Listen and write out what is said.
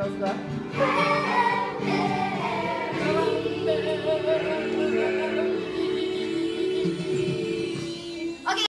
does that.